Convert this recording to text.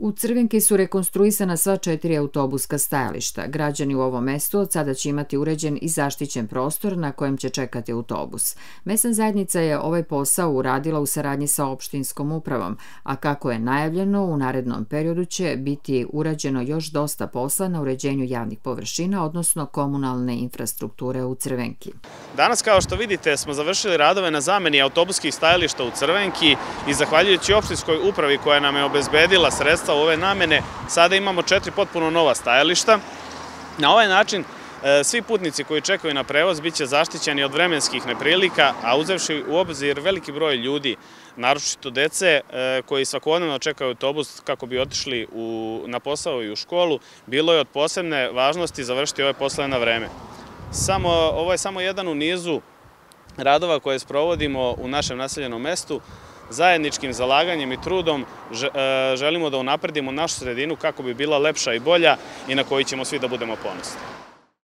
U Crvenki su rekonstruisana sva četiri autobuska stajališta. Građani u ovom mestu od sada će imati uređen i zaštićen prostor na kojem će čekati autobus. Mesna zajednica je ovaj posao uradila u saradnji sa opštinskom upravom, a kako je najavljeno, u narednom periodu će biti urađeno još dosta posla na uređenju javnih površina, odnosno komunalne infrastrukture u Crvenki. Danas, kao što vidite, smo završili radove na zameni autobuskih stajališta u Crvenki i zahvaljujući opštinskoj upravi koja nam je obezbedila sredstva u ove namene, sada imamo četiri potpuno nova stajališta. Na ovaj način e, svi putnici koji čekaju na prevoz biće zaštićeni od vremenskih neprilika, a uzevši u obzir veliki broj ljudi, naročito dece, e, koji svakodnevno čekaju autobus kako bi otišli na posao i u školu, bilo je od posebne važnosti završiti ove posle na vreme. Ovo je samo jedan u nizu radova koje sprovodimo u našem naseljenom mestu, zajedničkim zalaganjem i trudom e, želimo da unapredimo našu sredinu kako bi bila lepša i bolja i na koji ćemo svi da budemo ponosni.